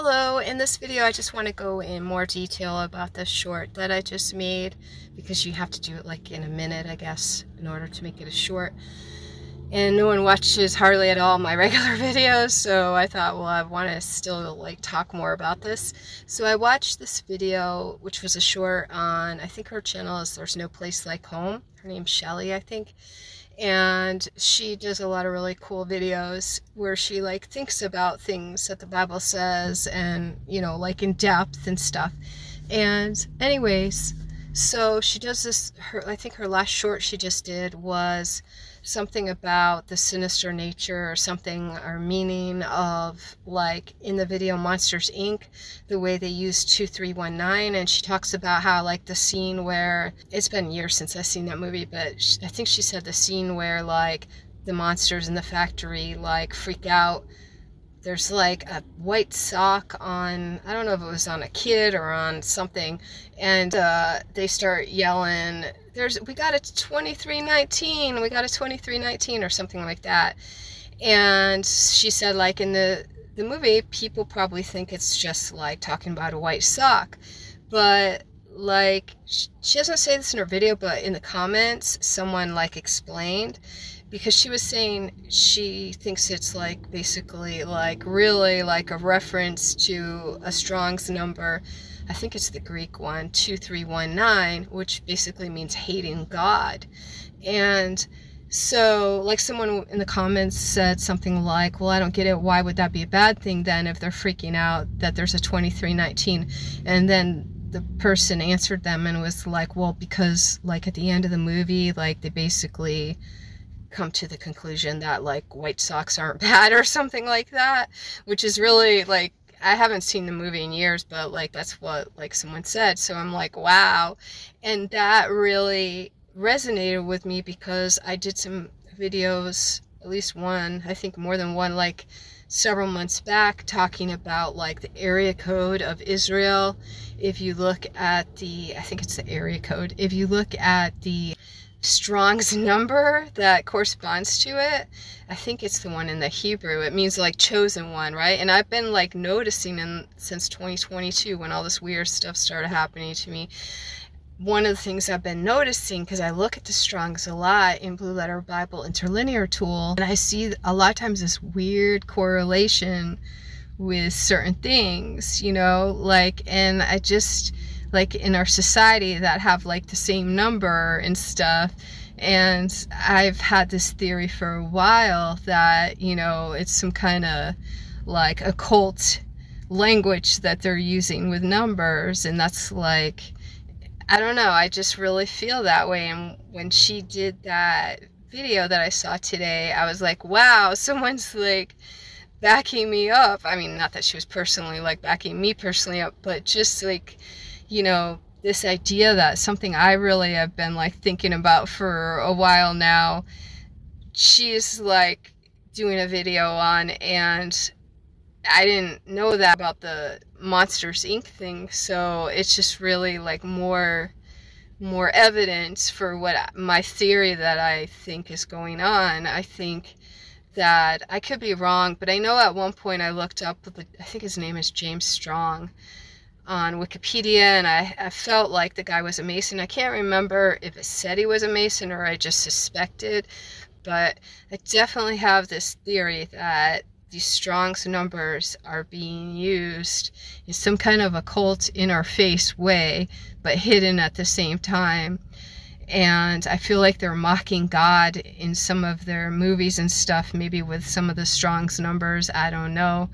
Hello, in this video I just want to go in more detail about the short that I just made because you have to do it like in a minute I guess in order to make it a short and no one watches hardly at all my regular videos so I thought well I want to still like talk more about this. So I watched this video which was a short on I think her channel is There's No Place Like Home. Her name's Shelly I think. And she does a lot of really cool videos where she like thinks about things that the bible says and you know like in depth and stuff. And anyways so she does this her i think her last short she just did was something about the sinister nature or something or meaning of like in the video Monsters Inc. the way they use 2319 and she talks about how like the scene where it's been years since I've seen that movie but I think she said the scene where like the monsters in the factory like freak out there's like a white sock on i don't know if it was on a kid or on something and uh, they start yelling there's we got a 2319 we got a 2319 or something like that. And she said like in the the movie people probably think it's just like talking about a white sock but like she doesn't say this in her video but in the comments someone like explained because she was saying she thinks it's like basically like really like a reference to a Strong's number. I think it's the Greek one, 2319, which basically means hating God. And so, like someone in the comments said something like, Well, I don't get it. Why would that be a bad thing then if they're freaking out that there's a 2319? And then the person answered them and was like, Well, because, like, at the end of the movie, like, they basically come to the conclusion that like white socks aren't bad or something like that, which is really like I haven't seen the movie in years, but like that's what like someone said. So I'm like, wow. And that really resonated with me because I did some videos, at least one, I think more than one, like several months back, talking about like the area code of Israel. If you look at the, I think it's the area code, if you look at the Strong's number that corresponds to it. I think it's the one in the Hebrew. It means like chosen one, right? And I've been like noticing in since 2022 when all this weird stuff started happening to me. One of the things I've been noticing because I look at the Strongs a lot in Blue Letter Bible Interlinear Tool, and I see a lot of times this weird correlation with certain things, you know, like, and I just like in our society that have like the same number and stuff. And I've had this theory for a while that you know it's some kind of like occult language that they're using with numbers. And that's like I don't know. I just really feel that way. And when she did that video that I saw today I was like wow someone's like backing me up. I mean not that she was personally like backing me personally up but just like you know, this idea that something I really have been like thinking about for a while now. She's like doing a video on, and I didn't know that about the Monsters Inc. thing, so it's just really like more more evidence for what my theory that I think is going on. I think that I could be wrong, but I know at one point I looked up, I think his name is James Strong, on Wikipedia, and I, I, felt like the guy was a Mason. I can't remember if it said he was a Mason or I just suspected, but I definitely have this theory that these Strong's numbers are being used in some kind of occult, in our face way, but hidden at the same time. And I feel like they're mocking God in some of their movies and stuff, maybe with some of the Strong's numbers. I don't know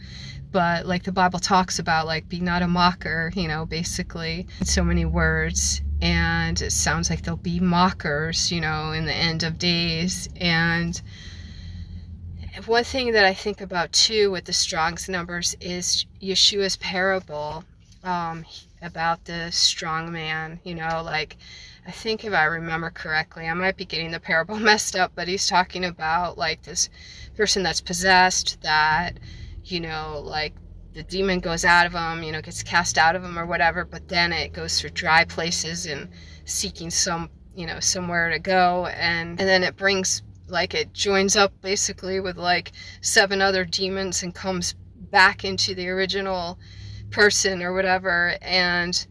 but like the Bible talks about, like, be not a mocker, you know, basically, so many words. And it sounds like there'll be mockers, you know, in the end of days. And one thing that I think about too with the Strong's numbers is Yeshua's parable um, about the strong man, you know, like. I think if I remember correctly, I might be getting the parable messed up, but he's talking about like this person that's possessed that you know, like the demon goes out of him, you know, gets cast out of him or whatever, but then it goes through dry places and seeking some, you know, somewhere to go. And, and then it brings, like, it joins up basically with like seven other demons and comes back into the original person or whatever, and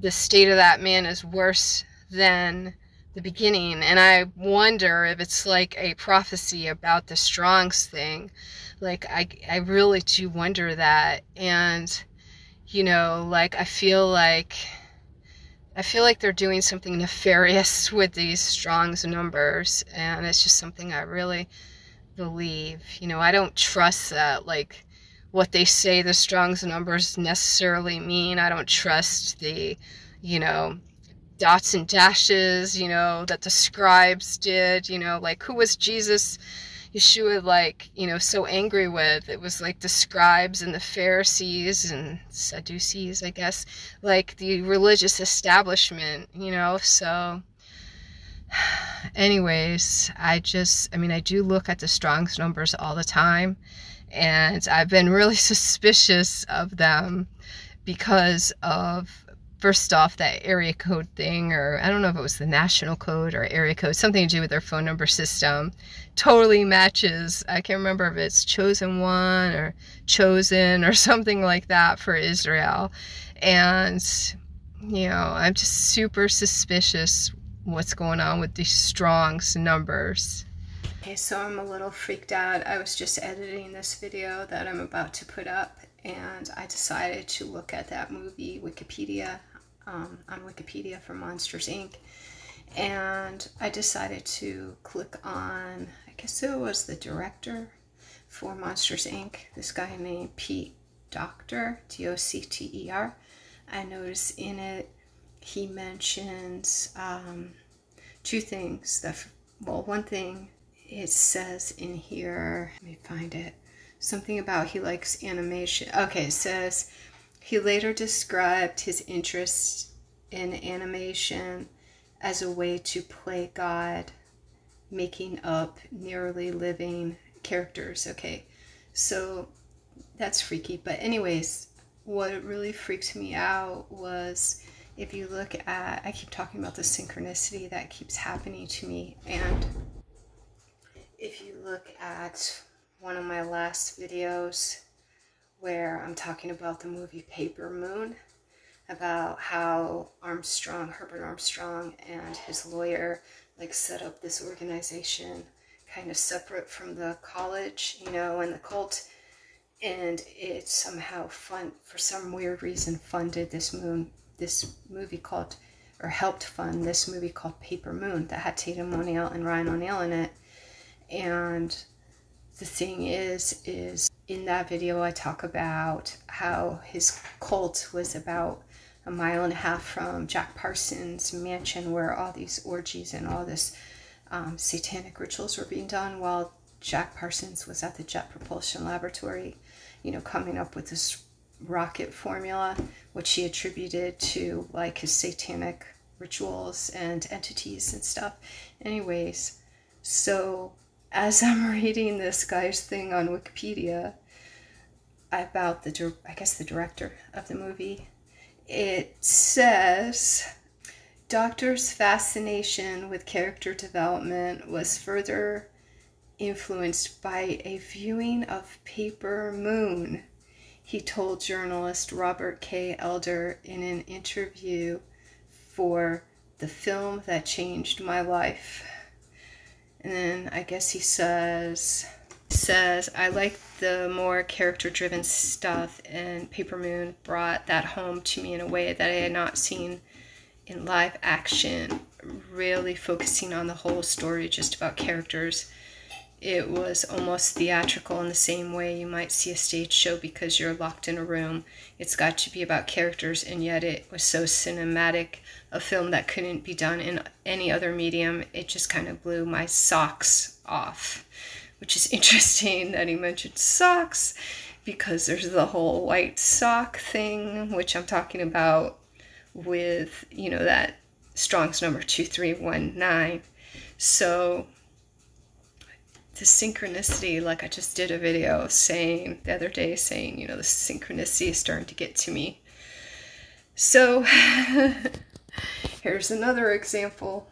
the state of that man is worse than the beginning. And I wonder if it's like a prophecy about the Strongs thing. Like, I, I really do wonder that. And, you know, like, I feel like. I feel like they're doing something nefarious with these Strong's numbers, and it's just something I really believe. You know, I don't trust that, like, what they say the Strong's numbers necessarily mean. I don't trust the, you know, dots and dashes, you know, that the scribes did, you know, like who was Jesus, Yeshua, like, you know, so angry with? It was like the scribes and the Pharisees and Sadducees, I guess, like the religious establishment, you know, so anyways, I just, I mean, I do look at the Strong's numbers all the time and I've been really suspicious of them because of first off that area code thing or I don't know if it was the national code or area code something to do with their phone number system. Totally matches. I can't remember if it's chosen one or chosen or something like that for Israel. And you know I'm just super suspicious what's going on with these Strong's numbers. Okay, so I'm a little freaked out. I was just editing this video that I'm about to put up and I decided to look at that movie Wikipedia um, on Wikipedia for Monsters Inc. And I decided to click on, I guess it was the director for Monsters Inc., this guy named Pete Docter, D O C T E R. I noticed in it he mentions um, two things. That, well, one thing it says in here, let me find it, something about he likes animation. Okay, it says he later described his interest in animation as a way to play God, making up nearly living characters. Okay, so that's freaky. But, anyways, what really freaked me out was if you look at, I keep talking about the synchronicity that keeps happening to me, and if you look at one of my last videos where I'm talking about the movie Paper Moon, about how Armstrong, Herbert Armstrong, and his lawyer like set up this organization kind of separate from the college, you know, and the cult, and it somehow fund for some weird reason funded this moon this movie called or helped fund this movie called Paper Moon that had Tatum O'Neal and Ryan O'Neal in it. And the thing is, is in that video I talk about how his cult was about a mile and a half from Jack Parsons' mansion where all these orgies and all this um, satanic rituals were being done while Jack Parsons was at the Jet Propulsion Laboratory, you know, coming up with this rocket formula, which he attributed to like his satanic rituals and entities and stuff. Anyways, so as I'm reading this guy's thing on Wikipedia about the, I guess, the director of the movie, it says Docter's fascination with character development was further influenced by a viewing of Paper Moon. He told journalist Robert K. Elder in an interview for the film that changed my life. And then I guess he says says I like the more character driven stuff and Paper Moon brought that home to me in a way that I had not seen in live action, really focusing on the whole story just about characters. It was almost theatrical in the same way you might see a stage show because you're locked in a room. It's got to be about characters, and yet it was so cinematic a film that couldn't be done in any other medium. It just kind of blew my socks off, which is interesting that he mentioned socks because there's the whole white sock thing, which I'm talking about with, you know, that Strong's number 2319. So the synchronicity, like I just did a video saying the other day, saying, you know, the synchronicity is starting to get to me. So Here's another example.